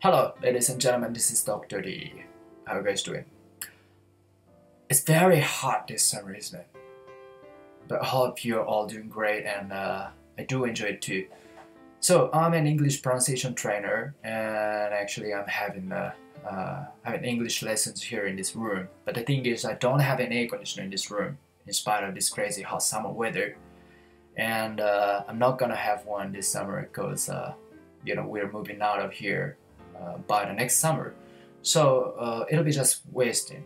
Hello, ladies and gentlemen, this is Dr. D. How are you guys doing? It's very hot this summer, isn't it? But I hope you're all doing great and uh, I do enjoy it too. So, I'm an English pronunciation trainer and actually I'm having uh, uh, having English lessons here in this room. But the thing is, I don't have an air conditioner in this room in spite of this crazy hot summer weather. And uh, I'm not gonna have one this summer because uh, you know we're moving out of here by the next summer. So uh, it'll be just wasting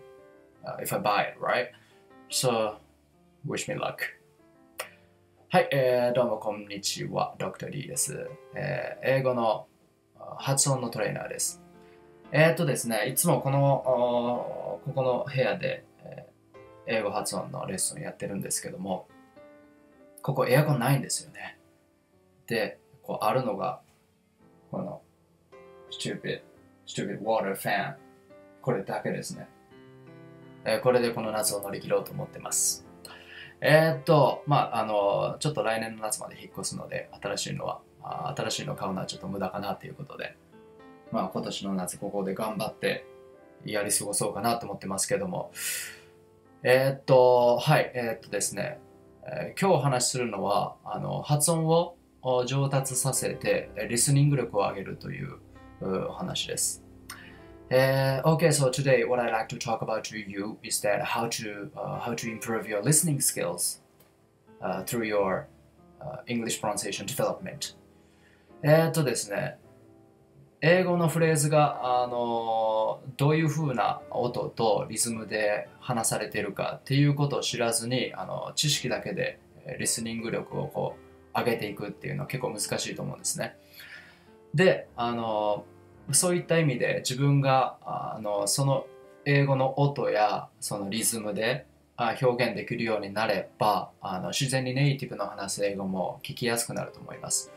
uh, if I buy it, right? So wish me luck. はい、えーどうもこんにちは、ドクター D です、えー英語の発音のトレーナーです。えーっとですね、いつもこのここの部屋で、えー英語発音のレッスンやってるんですけども、ここエアコンないんですよね。で、こうあるのが、stupid, stupid water fan これだけですね。えーこれでこの夏を乗り切ろうと思ってます。えーっと、まあ、あの、ちょっと来年の夏まで引っ越すので、新しいのは、あ新しいの買うのはちょっと無駄かなということで、まあ、今年の夏ここで頑張ってやり過ごそうかなと思ってますけども、えーっと、はい、えーっとですね、え今日お話しするのは、あの、発音を上達させて、リスニング力を上げるというお話です。Uh, okay, so today what I'd like to talk about to you is that how to uh, how to improve your listening skills uh, through your English pronunciation development. えっとですね、英語のフレーズが、あのどういう風な音とリズムで話されているかっていうことを知らずに、あの知識だけでリスニング力をこう上げていくっていうのは結構難しいと思うんですね。で、あのそういった意味で自分があのその英語の音やそのリズムで表現できるようになればあの自然にネイティブの話す英語も聞きやすくなると思います。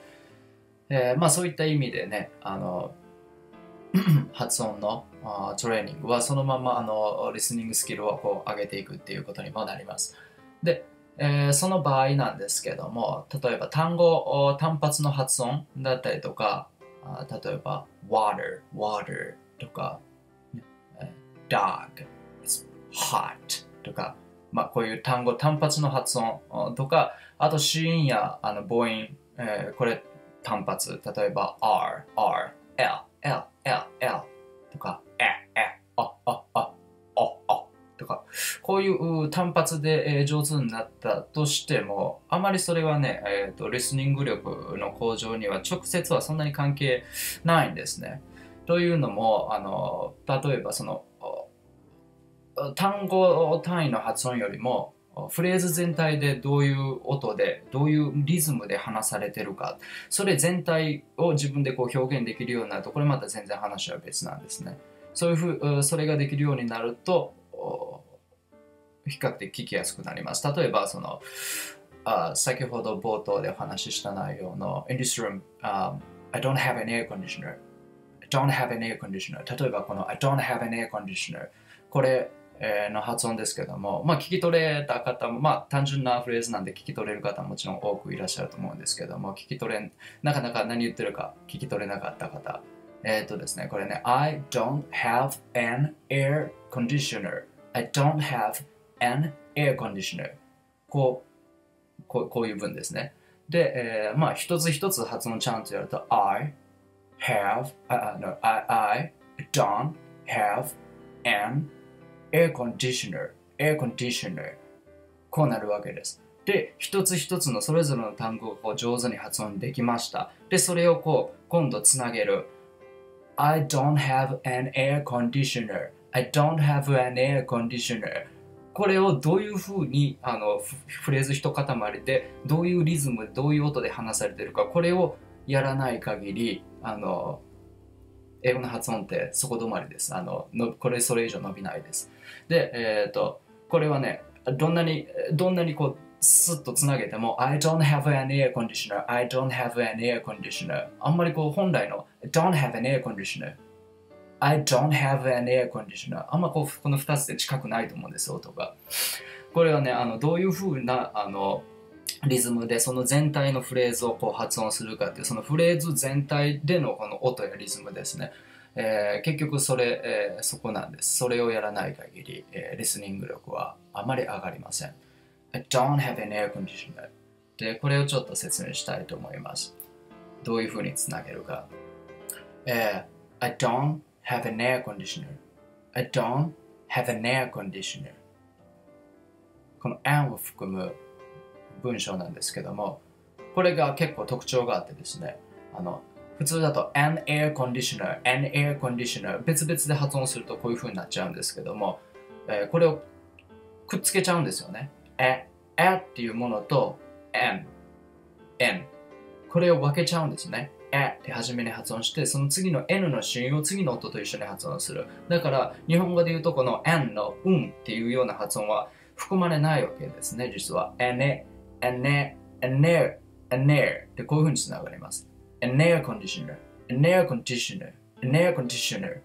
えーまあ、そういった意味でねあの 発音のトレーニングはそのままあのリスニングスキルをこう上げていくっていうことにもなります。で、えーその場合なんですけども例えば単語単発の発音だったりとかあ例えば water, water とか、dog, it's hot とか、まあ、こういう単語単発の発音おとかあと子音やあの母音、えーこれ単発例えば R, R, L, L, L, L とか E, E, O, O, O, O, O とかこういう単発で、えー上手になったとしてもあまりそれはね、えーとリスニング力の向上には直接はそんなに関係ないんですね。というのもあの例えばその単語単位の発音よりもフレーズ全体でどういう音でどういうリズムで話されてるかそれ全体を自分でこう表現できるようになるとこれまた全然話は別なんですね。そういうふうそれができるようになると比較的聞きやすくなります。例えばそのあ先ほど冒頭でお話しした内容の In this room、um, I don't have an air conditioner. I don't have an air conditioner. 例えばこの I don't have an air conditioner これ、の発音ですけども、まあ、聞き取れた方も、まあ、単純なフレーズなんで聞き取れる方ももちろん多くいらっしゃると思うんですけども聞き取れなかなか何言ってるか聞き取れなかった方。えっ、とですねこれね I don't have an air conditioner. I don't have an air conditioner こうこうこういう文ですねで、えーまあ一つ一つ発音ちゃんとやると I have、uh, no, I, I don't have an air conditioner air conditioner こうなるわけですで一つ一つのそれぞれの単語をこう上手に発音できましたでそれをこう今度つなげる I don't have an air conditioner I don't have an air conditioner これをどういうふうにあのフレーズ一塊でどういうリズムどういう音で話されてるかこれをやらない限りあの英語の発音ってそこ止まりです。あののこれそれ以上伸びないです。でえっ、とこれはねどんなにどんなにこうスッとつなげても I don't have an air conditioner I don't have an air conditioner あんまりこう本来の don't have an air conditioner I don't have an air conditioner あんまこうこの2つで近くないと思うんですよ音がこれはねあのどういうふうなあのリズムでその全体のフレーズをこう発音するかっていうそのフレーズ全体でのこの音やリズムですねえー結局それ、えーそこなんです。それをやらない限り、えーリスニング力はあまり上がりません。I don't have an air conditioner. で、これをちょっと説明したいと思います。どういうふうにつなげるか。えー I don't have an air conditioner. I don't have an air conditioner. この an を含む文章なんですけども、これが結構特徴があってですね、あの普通だと an air conditioner, an air conditioner 別々で発音するとこういう風になっちゃうんですけども、えーこれをくっつけちゃうんですよね。a, a っていうものと an, n これを分けちゃうんですね。A って初めに発音して、その次の n の子音を次の音と一緒に発音する。だから日本語で言うとこの n のうんっていうような発音は含まれないわけですね、実は。an, an, an, an, air, an air ってこういう風につながります。an air conditioner, an air conditioner, an air conditioner.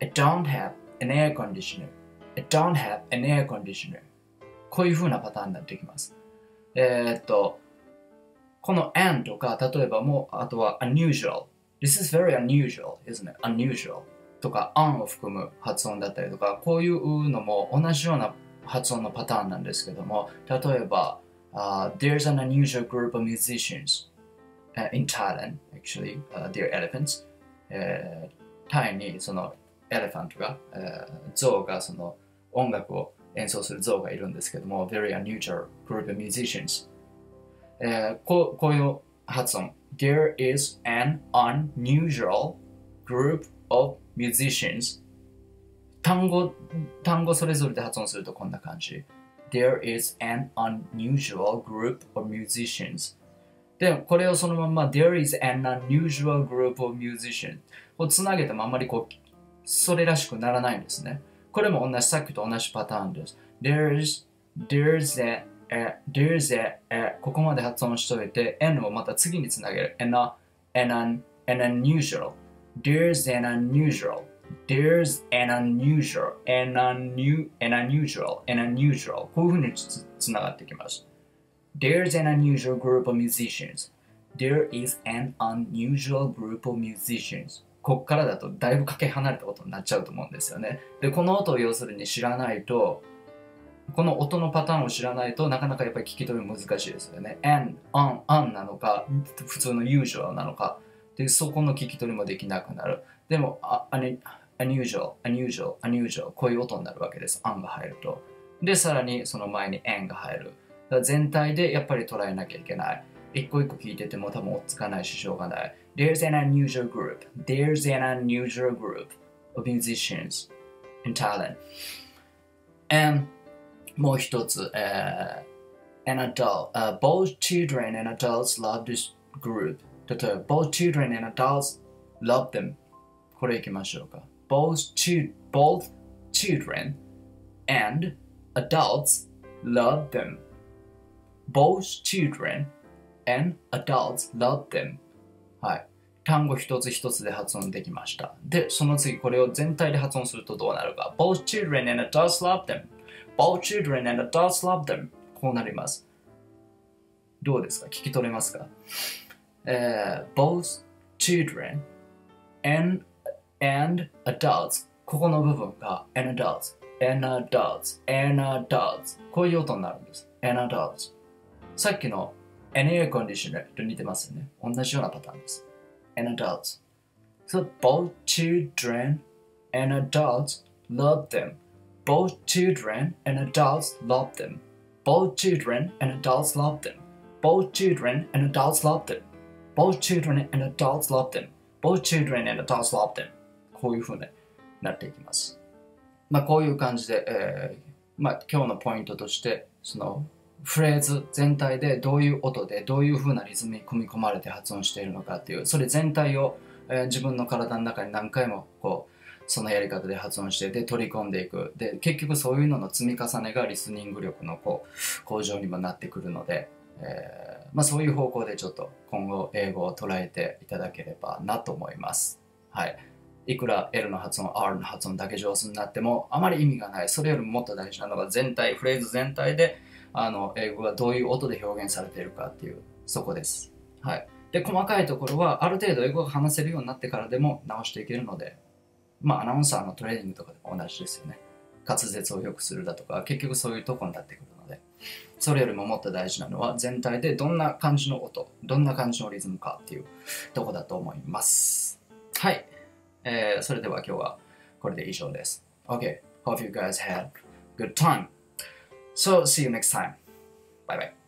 I don't have an air conditioner. I don't have an air conditioner. こういう風なパターンになってきます。えーっと、この and とか、例えばもう、あとは unusual. This is very unusual, isn't it? Unusual. とか on を含む発音だったりとか、こういうのも同じような発音のパターンなんですけども、例えば、uh, There's an unusual group of musicians uh, in Thailand, actually, uh, they're elephants. えータイにそのエレファントが、えー象がその音楽を演奏する象がいるんですけども、very unusual group of musicians、えーこうこういう発音。There is an unusual group of musicians 単語、単語それぞれで発音するとこんな感じ。There is an unusual group of musicians で、これをそのまま There is an unusual group of musicians をつなげてもあまりこう、それらしくならないんですね。これも同じ、さっきと同じパターンです。There's, there's a, a there's a, a ここまで発音しといて、N をまた次につなげる。an, an, an, an unusual. There's an unusual. There's an unusual. An, unu, an unusual. An unusual. こういうふうにつつながってきます。There's an unusual group of musicians. There is an unusual group of musicians. こっからだとだいぶかけ離れたことになっちゃうと思うんですよね。で、この音を要するに知らないと、この音のパターンを知らないとなかなかやっぱり聞き取り難しいですよね。and, on, on なのか、普通の usual なのか、で、そこの聞き取りもできなくなる。でも、あ unusual, unusual, unusual こういう音になるわけです。on が入ると。で、さらにその前に n が入る。だから全体でやっぱり捉えなきゃいけない。一個一個聞いてても多分追っつかないししょうがない。There's an unusual group. There's an unusual group of musicians in Thailand. And もう一つ、えー an adult、uh, both children and adults love this group. 例えば、both children and adults love them. これいきましょうか。both, chi- both children and adults love them. Both children and adults love them. はい。単語一つ一つで発音できました。で、その次これを全体で発音するとどうなるか。Both children and adults love them. Both children and adults love them. こうなります。どうですか聞き取れますか、えー Both children and, and adults ここの部分が and adults, and adults, and adults こういう音になるんです。and adults さっきの an air conditioner と似てますよね。同じようなパターンです。and adults. So both children and adults love them. Both children and adults love them. Both children and adults love them. Both children and adults love them. Both children and adults love them. Both children and adults love them. こういう風になっていきます。まあこういう感じで、えーまあ今日のポイントとして、そのフレーズ全体でどういう音でどういう風なリズムに組み込まれて発音しているのかっていうそれ全体を、えー自分の体の中に何回もこうそのやり方で発音してで取り込んでいくで結局そういうのの積み重ねがリスニング力のこう向上にもなってくるので、えーまあ、そういう方向でちょっと今後英語を捉えていただければなと思います。はいいくら L の発音、R の発音だけ上手になってもあまり意味がない。それよりももっと大事なのが全体、フレーズ全体であの英語がどういう音で表現されているかっていうそこです。はい。で、細かいところはある程度英語が話せるようになってからでも直していけるのでまあアナウンサーのトレーニングとかでも同じですよね。滑舌を良くするだとか、結局そういうとこになってくるので、それよりももっと大事なのは全体でどんな感じの音、どんな感じのリズムかっていうとこだと思います。はい。えー、それでは今日はこれで以上です。Okay, hope you guys had good time. So see you next time. Bye bye.